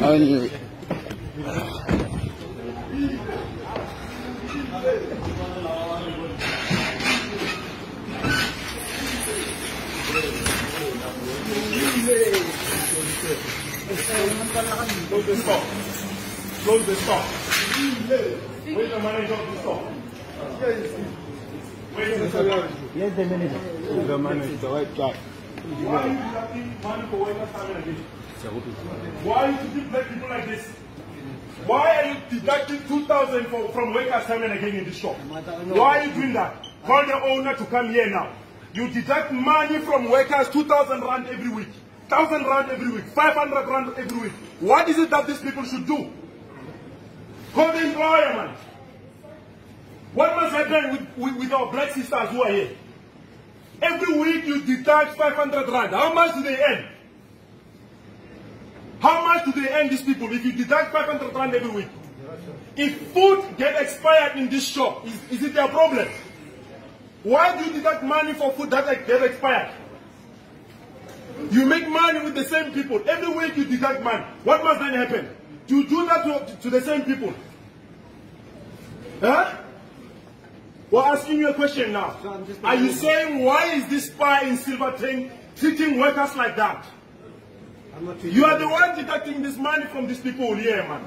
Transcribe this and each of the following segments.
아니 Close the store. Close the store. Where's the manager of the store? Yes, the manager. The manager, the guy. Why are you deducting money for workers coming like this? Why you treat black people like this? Why are you deducting 2,000 from workers coming again in this shop? Why are you doing that? Call the owner to come here now. You deduct money from workers 2,000 rand every week, 1,000 rand every week, 500 rand every week. What is it that these people should do? Call the employer, man. What must happen with, with, with our black sisters who are here? Every week you deduct 500 rand. How much do they earn? How much do they earn these people if you deduct 500 rand every week? If food get expired in this shop, is, is it their problem? Why do you deduct money for food that get expired? You make money with the same people. Every week you deduct money. What must then happen? Do You do that to, to the same people. Huh? We're asking you a question now. Are you saying why is this spy in Silverton treating workers like that? You are the one deducting this money from these people here, man.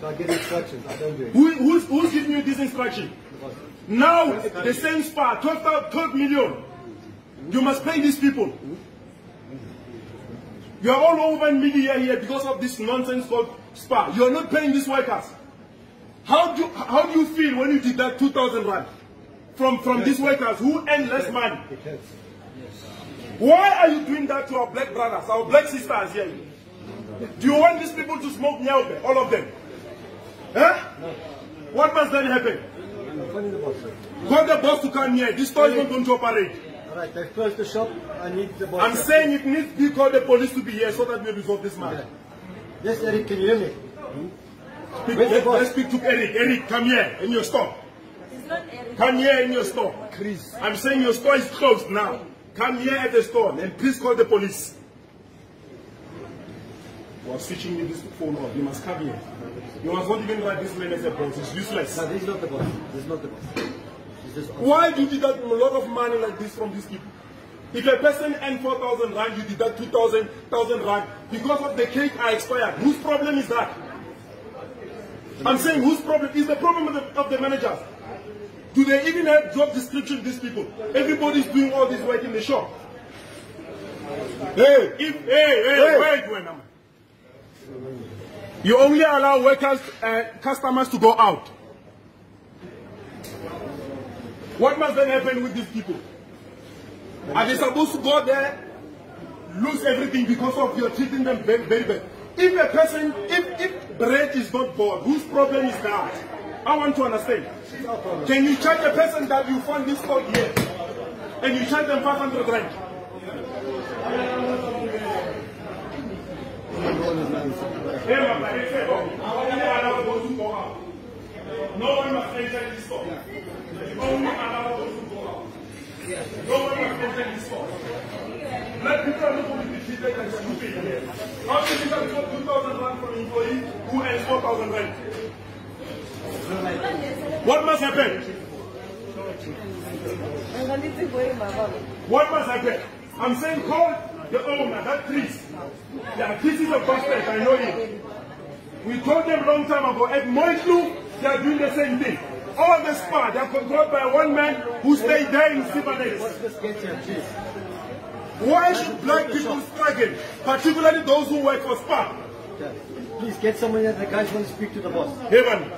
So I get instructions. I don't do it. Who, who's, who's giving you this instruction? Now, the same spy, 12, thou- 12 million. You must pay these people. You are all over media here because of this nonsense called spa. You are not paying these workers. How do, how do you feel when you deduct 2,000 rand from, from these workers who earn less money? it. Why are you doing that to our black brothers, our black sisters here? Do you want these people to smoke nyaope, all of them? Huh? What must then happen? I'm the boss. Call the boss to come here. This store is not going to operate. All right, they've closed the shop. I need the boss. I'm saying it needs to be called the police to be here so that we resolve this matter. Yes, Eric, can you hear me? Hmm? Speak, let, let's speak to Eric. Eric, come here in your store. It's not Eric. Come here in your store. Chris. I'm saying your store is closed now. Come here at the store and please call the police. We're switching with this phone off. You must come here. You must not even write this man as a boss. It's useless. No, this is not the boss. This is not the boss. Why do you deduct a lot of money like this from these people? If a person earns 4,000 rand, you deduct 2,000 1,000 rand because of the cake I expired. Whose problem is that? I'm saying whose problem is the problem of the, of the managers? Do they even have job description, these people? Everybody's doing all this work in the shop. Hey, if, hey, hey, wait, wait, now. You only allow workers, uh, customers to go out. What must then happen with these people? Are they supposed to go there, lose everything because of you're treating them very, very bad? If a person, bread is not bought, whose problem is that? I want to understand. Can you charge a person that you found this stock here and you charge them 500 rand? Oh. No one must enter this store. No one must enter this store. Let people are not be stupid here. How can you get 2,000 rand from employee who earns 4,000 rand? What must happen? What must happen? I'm saying call the owner, that Chris. Yeah, Chris is a bastard, I know him. We told them long time ago, at Moitlu, they are doing the same thing. All the SPAR, they are controlled by one man who stayed there in Sibanes. What's get here, please? Why should black people struggle, particularly those who work for SPAR? Please get someone here. The guys want to speak to the boss. Heaven.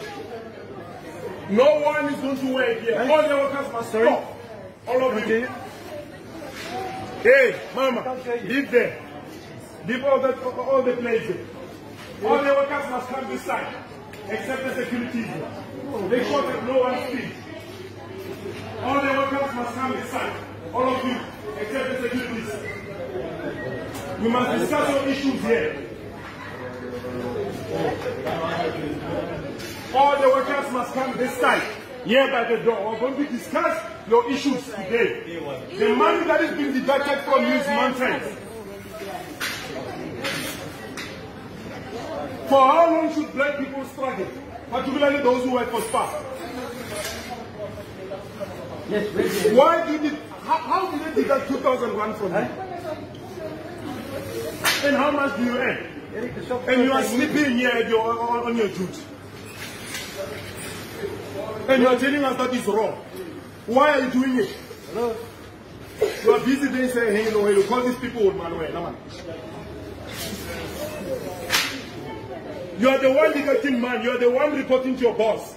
No one is going to work here. All the workers must stop. All of you. Hey, mama, leave there. Leave all the, all the places. All the workers must come this side, except the security. Make sure that no one speaks. All the workers must come this side. All of you, except the securities. We must discuss your issues here. All the workers must come this side. here by the door. We're going to discuss your issues today. The money that is being deducted from you is nonsense. For how long should black people struggle? Particularly those who work for SPAR. Yes. Why did it, how, how did they deduct 2001 from you? And how much do you earn? And you are sleeping here at your, on, your duty. And you are telling us that is wrong. Why are you doing it? Hello? You are busy then saying, hey, no, you call these people old man. No, man. You are the one deducting man. You are the one reporting to your boss.